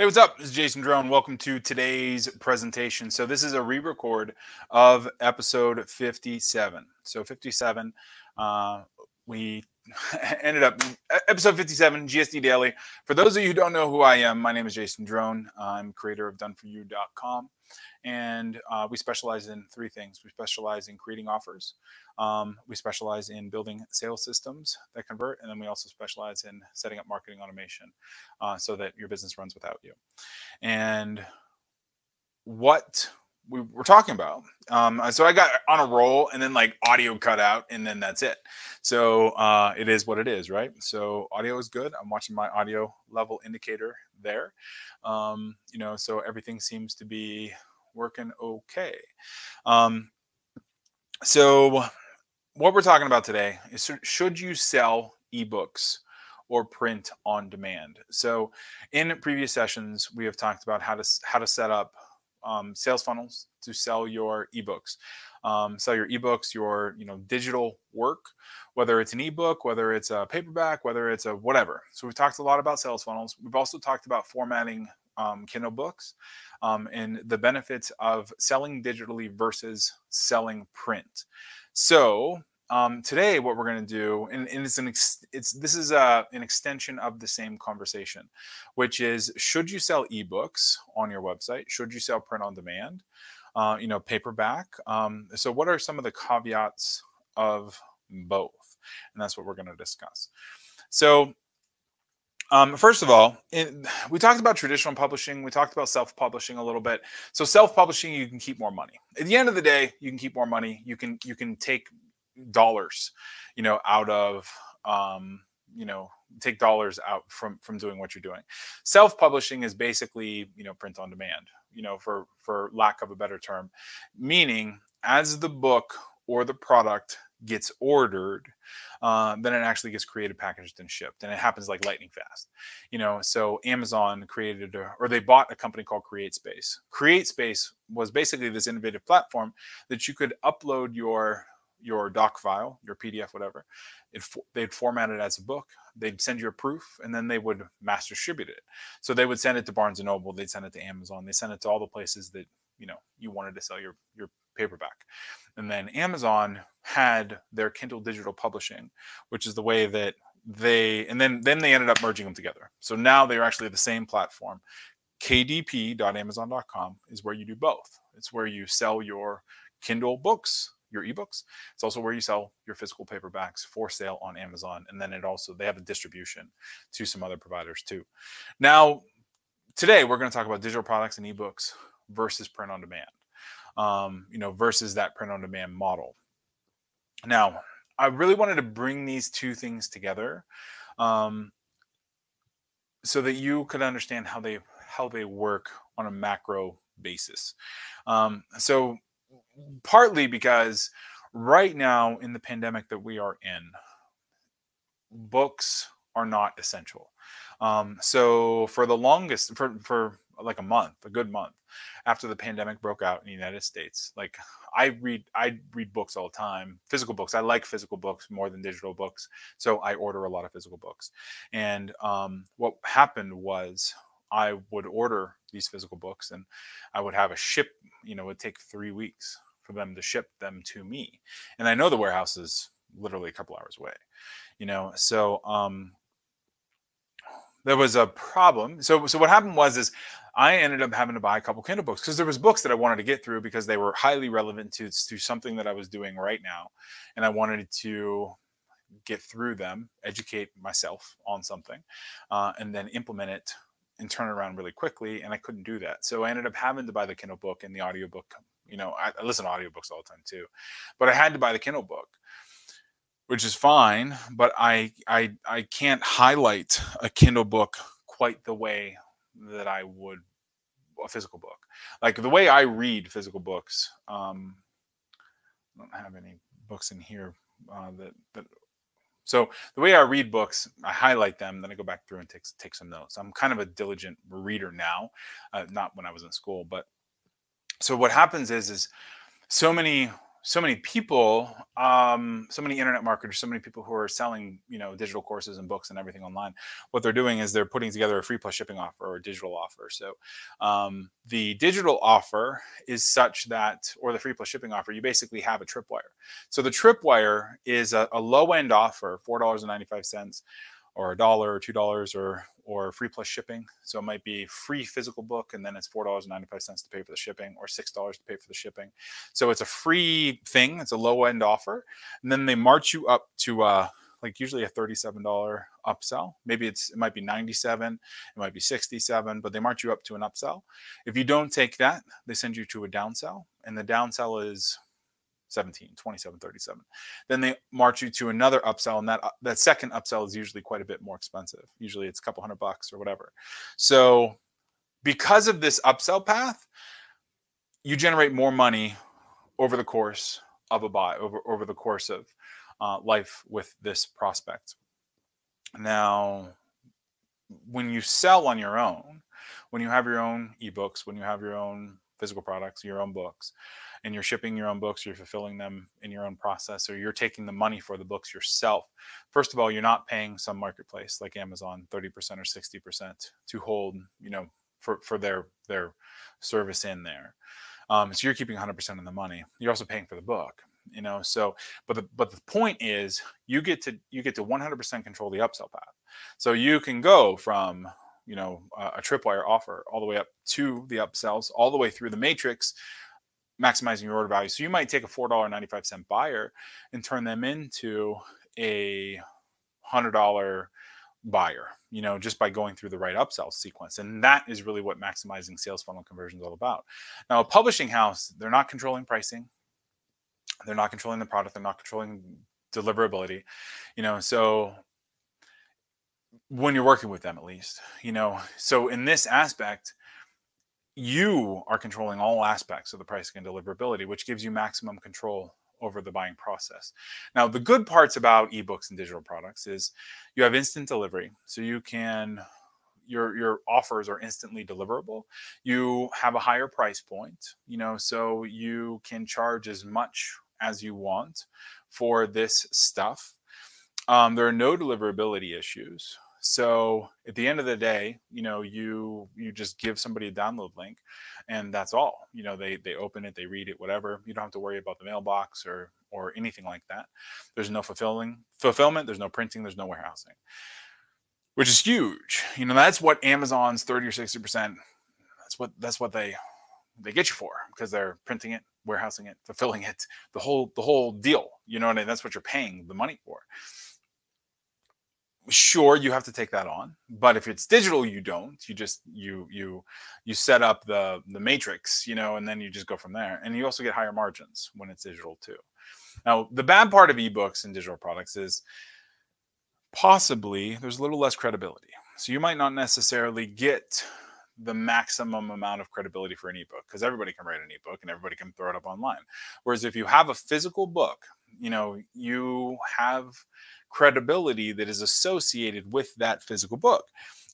Hey, what's up? This is Jason Drohn. Welcome to today's presentation. So this is a re-record of episode 57. So 57, uh, we ended up episode 57 GSD Daily. For those of you who don't know who I am, my name is Jason Drohn. I'm creator of doneforyou.com and uh, we specialize in three things. We specialize in creating offers. Um, we specialize in building sales systems that convert, and then we also specialize in setting up marketing automation uh, so that your business runs without you. And what we were talking about. Um, so I got on a roll and then like audio cut out and then that's it. So uh, it is what it is, right? So audio is good. I'm watching my audio level indicator there. Um, you know, so everything seems to be working okay. Um, so what we're talking about today is should you sell ebooks or print on demand? So in previous sessions, we have talked about how to how to set up um, sales funnels to sell your ebooks, um, sell your ebooks, your you know digital work, whether it's an ebook, whether it's a paperback, whether it's a whatever. So we've talked a lot about sales funnels. We've also talked about formatting um, Kindle books um, and the benefits of selling digitally versus selling print. So um, today, what we're going to do, and, and, it's an ex- it's this is a, an extension of the same conversation, which is should you sell ebooks on your website? Should you sell print on demand? Uh, you know, paperback. Um, so, what are some of the caveats of both? And that's what we're going to discuss. So, um, first of all, in, we talked about traditional publishing. We talked about self-publishing a little bit. So self-publishing, you can keep more money. At the end of the day, you can keep more money. You can you can take dollars, you know, out of um, you know take dollars out from from doing what you're doing. Self-publishing is basically you know print on demand. You know, for for lack of a better term, meaning as the book or the product gets ordered, uh, then it actually gets created, packaged, and shipped, and it happens like lightning fast. You know, so Amazon created a, or they bought a company called CreateSpace. CreateSpace was basically this innovative platform that you could upload your your doc file, your PDF, whatever. It, they'd format it as a book. They'd send you a proof, and then they would mass distribute it. So they would send it to Barnes and Noble. They'd send it to Amazon. They send it to all the places that you know you wanted to sell your your paperback. And then Amazon had their Kindle digital publishing, which is the way that they and then then they ended up merging them together. So now they're actually the same platform. kdp.amazon.com is where you do both. It's where you sell your Kindle books, your ebooks. It's also where you sell your physical paperbacks for sale on Amazon. And then it also they have a distribution to some other providers too. Now, today we're going to talk about digital products and ebooks versus print on demand um, you know, versus that print on demand model. Now, I really wanted to bring these two things together um, so that you could understand how they how they work on a macro basis. Um, so, partly because right now in the pandemic that we are in, books are not essential. Um, so for the longest, for for like a month, a good month after the pandemic broke out in the United States. Like I read I read books all the time, physical books. I like physical books more than digital books. So I order a lot of physical books. And um, what happened was I would order these physical books and I would have a ship, you know, it would take three weeks for them to ship them to me. And I know the warehouse is literally a couple hours away, you know. So um there was a problem. So so what happened was is I ended up having to buy a couple Kindle books because there was books that I wanted to get through because they were highly relevant to to something that I was doing right now, and I wanted to get through them, educate myself on something, uh, and then implement it and turn it around really quickly. And I couldn't do that, so I ended up having to buy the Kindle book and the audiobook. You know, I, I listen to audiobooks all the time too, but I had to buy the Kindle book which is fine, but I I I can't highlight a Kindle book quite the way that I would a physical book. Like the way I read physical books, um, I don't have any books in here uh, that that. So the way I read books, I highlight them, then I go back through and take take some notes. I'm kind of a diligent reader now, uh, not when I was in school, but so what happens is is so many so many people um, so many internet marketers so many people who are selling you know digital courses and books and everything online what they're doing is they're putting together a free plus shipping offer or a digital offer. So um, the digital offer is such that or the free plus shipping offer you basically have a tripwire. So the tripwire is a, a low end offer $4.95 or a dollar or two dollars or or free plus shipping. So it might be free physical book and then it's four dollars and ninety five cents to pay for the shipping, or six dollars to pay for the shipping. So it's a free thing. It's a low end offer, and then they march you up to uh, like usually a thirty-seven dollar upsell. Maybe it's it might be ninety-seven, it might be sixty-seven, but they march you up to an upsell. If you don't take that, they send you to a downsell, and the downsell is 17, 27, 37. Then they march you to another upsell, and that uh, that second upsell is usually quite a bit more expensive. Usually it's a couple hundred bucks or whatever. So because of this upsell path, you generate more money over the course of a buy, over, over the course of uh, life with this prospect. Now, when you sell on your own, when you have your own ebooks, when you have your own physical products, your own books, and you're shipping your own books, you're fulfilling them in your own process, or you're taking the money for the books yourself. First of all, you're not paying some marketplace like Amazon 30% or 60% to hold, you know, for, for their their service in there. Um, so you're keeping 100% of the money. You're also paying for the book, you know. So, but the but the point is, you get to you get to 100% control the upsell path. So you can go from you know a tripwire offer all the way up to the upsells, all the way through the matrix maximizing your order value. So you might take a $4.95 buyer and turn them into a $100 buyer, you know, just by going through the right upsell sequence. And that is really what maximizing sales funnel conversion is all about. Now, a publishing house, they're not controlling pricing. They're not controlling the product. They're not controlling deliverability, you know, so when you're working with them at least, you know, so in this aspect, you are controlling all aspects of the pricing and deliverability, which gives you maximum control over the buying process. Now, the good parts about ebooks and digital products is you have instant delivery. So you can your your offers are instantly deliverable. You have a higher price point, you know, so you can charge as much as you want for this stuff. Um, there are no deliverability issues. So at the end of the day, you know, you you just give somebody a download link, and that's all. You know, they they open it, they read it, whatever. You don't have to worry about the mailbox or or anything like that. There's no fulfilling fulfillment. There's no printing. There's no warehousing, which is huge. You know, that's what Amazon's thirty or sixty percent. That's what that's what they they get you for because they're printing it, warehousing it, fulfilling it, the whole the whole deal. You know what I mean? That's what you're paying the money for sure you have to take that on but if it's digital you don't. You just you you you set up the the matrix you know and then you just go from there. And you also get higher margins when it's digital too. Now the bad part of ebooks and digital products is possibly there's a little less credibility. So you might not necessarily get the maximum amount of credibility for an ebook because everybody can write an ebook and everybody can throw it up online. Whereas if you have a physical book you know you have credibility that is associated with that physical book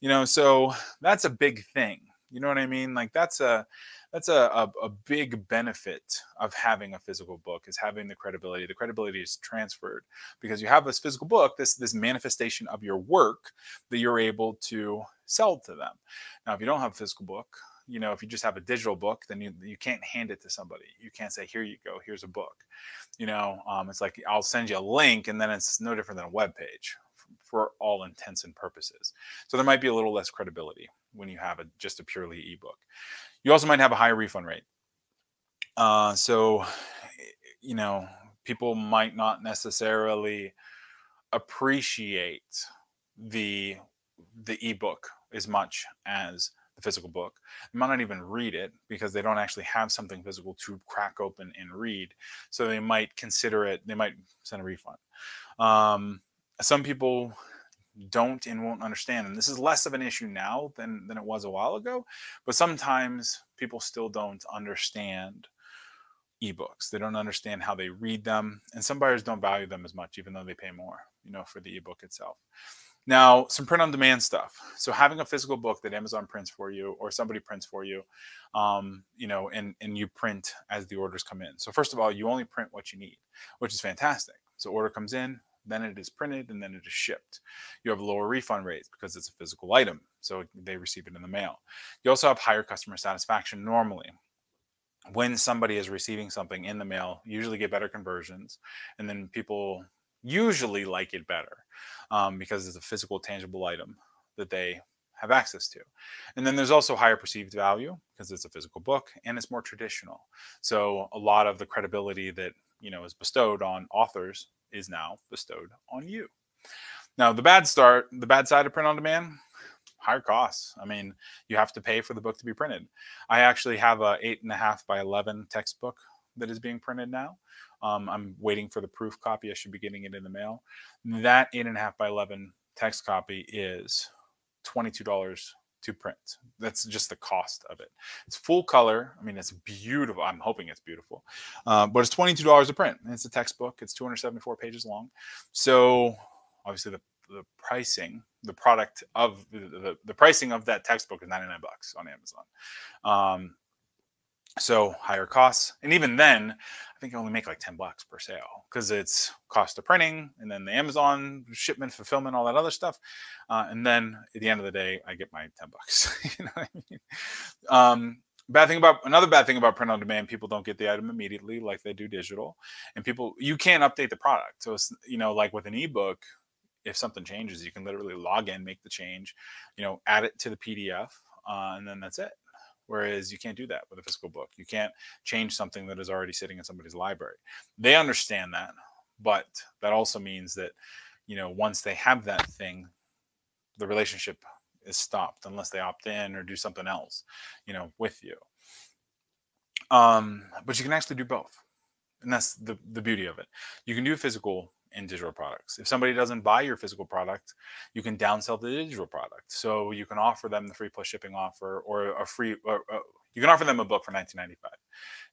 you know so that's a big thing you know what i mean? Like that's a that's a, a, a, big benefit of having a physical book is having the credibility. The credibility is transferred because you have this physical book this this manifestation of your work that you're able to sell to them. Now if you don't have a physical book you know if you just have a digital book then you, you can't hand it to somebody. You can't say here you go here's a book. You know um, it's like i'll send you a link and then it's no different than a web page for all intents and purposes. So there might be a little less credibility when you have a, just a purely ebook. You also might have a higher refund rate. Uh, so you know people might not necessarily appreciate the the ebook as much as the physical book. They might not even read it because they don't actually have something physical to crack open and read. So they might consider it, they might send a refund. Um, some people don't and won't understand. And this is less of an issue now than, than it was a while ago. But sometimes people still don't understand ebooks. They don't understand how they read them. And some buyers don't value them as much, even though they pay more, you know, for the ebook itself. Now, some print on demand stuff. So having a physical book that Amazon prints for you or somebody prints for you, um, you know, and, and you print as the orders come in. So first of all, you only print what you need, which is fantastic. So order comes in, then it is printed, and then it is shipped. You have lower refund rates because it's a physical item. So they receive it in the mail. You also have higher customer satisfaction normally when somebody is receiving something in the mail, usually get better conversions, and then people usually like it better um, because it's a physical, tangible item that they have access to. And then there's also higher perceived value because it's a physical book and it's more traditional. So a lot of the credibility that you know is bestowed on authors is now bestowed on you. Now the bad start, the bad side of print on demand, higher costs. I mean, you have to pay for the book to be printed. I actually have a eight and a half by eleven textbook that is being printed now. Um, I'm waiting for the proof copy. I should be getting it in the mail. That eight and a half by 11 text copy is $22 to print. That's just the cost of it. It's full color. I mean, it's beautiful. I'm hoping it's beautiful, uh, but it's $22 to print. It's a textbook. It's 274 pages long. So obviously the, the pricing, the product of the, the, the pricing of that textbook is 99 bucks on Amazon. Um, so higher costs. And even then, I think I only make like 10 bucks per sale because it's cost of printing and then the Amazon shipment, fulfillment, all that other stuff. Uh, and then at the end of the day, I get my 10 bucks. you know what I mean? Um, bad thing about another bad thing about print on demand people don't get the item immediately like they do digital and people you can't update the product so it's you know like with an ebook if something changes you can literally log in make the change you know add it to the pdf uh, and then that's it Whereas you can't do that with a physical book. You can't change something that is already sitting in somebody's library. They understand that, but that also means that, you know, once they have that thing, the relationship is stopped unless they opt in or do something else, you know, with you. Um, but you can actually do both. And that's the, the beauty of it. You can do a physical in digital products. If somebody doesn't buy your physical product, you can downsell the digital product. So you can offer them the free plus shipping offer or a free, or, uh, you can offer them a book for 19.95.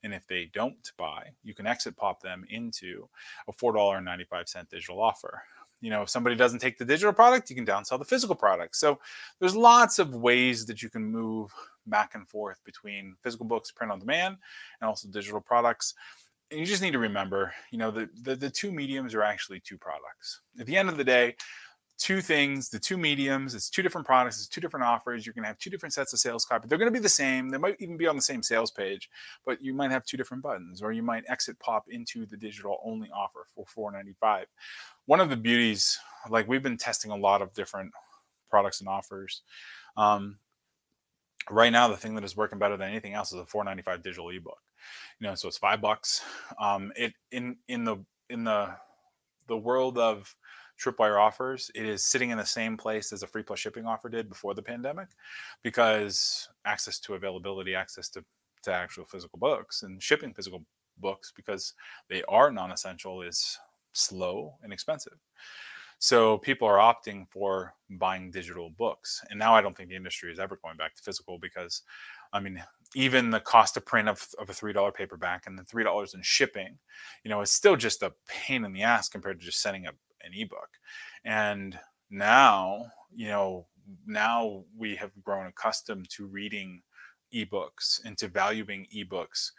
And if they don't buy, you can exit pop them into a $4.95 digital offer. You know, if somebody doesn't take the digital product, you can downsell the physical product. So there's lots of ways that you can move back and forth between physical books, print on demand, and also digital products you just need to remember, you know, the, the, the two mediums are actually two products. At the end of the day, two things, the two mediums, it's two different products, it's two different offers. You're going to have two different sets of sales copy. They're going to be the same. They might even be on the same sales page, but you might have two different buttons, or you might exit pop into the digital only offer for $4.95. One of the beauties, like we've been testing a lot of different products and offers. Um, right now, the thing that is working better than anything else is a 4.95 digital ebook you know so it's five bucks. Um it in in the in the the world of tripwire offers it is sitting in the same place as a free plus shipping offer did before the pandemic because access to availability access to to actual physical books and shipping physical books because they are non-essential is slow and expensive. So people are opting for buying digital books. And now i don't think the industry is ever going back to physical because I mean, even the cost of print of, of a three dollar paperback and the three dollars in shipping, you know, it's still just a pain in the ass compared to just sending a, an ebook. And now, you know, now we have grown accustomed to reading ebooks and to valuing ebooks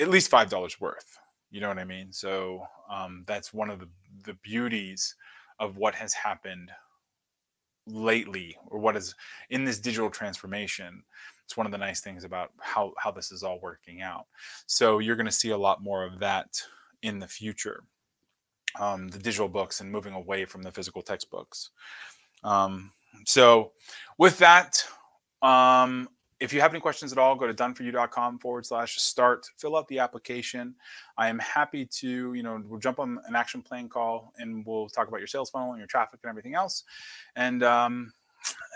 at least five dollars worth. You know what I mean? So um, that's one of the, the beauties of what has happened lately or what is in this digital transformation it's one of the nice things about how how this is all working out so you're going to see a lot more of that in the future um, the digital books and moving away from the physical textbooks um, so with that um, if you have any questions at all, go to doneforyou.com forward slash start, fill out the application. I am happy to, you know, we'll jump on an action plan call and we'll talk about your sales funnel and your traffic and everything else. And um,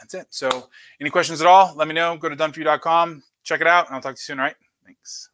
that's it. So, any questions at all, let me know. Go to doneforyou.com, check it out, and I'll talk to you soon. All right. Thanks.